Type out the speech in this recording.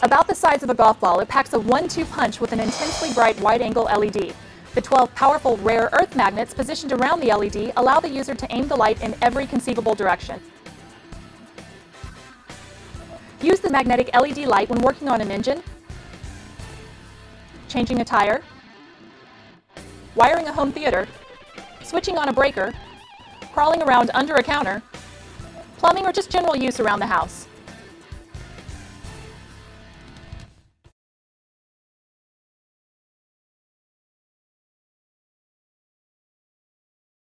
About the size of a golf ball, it packs a one-two punch with an intensely bright wide-angle LED. The 12 powerful rare earth magnets positioned around the LED allow the user to aim the light in every conceivable direction. Use the magnetic LED light when working on an engine, changing a tire, wiring a home theater, switching on a breaker, crawling around under a counter, plumbing or just general use around the house.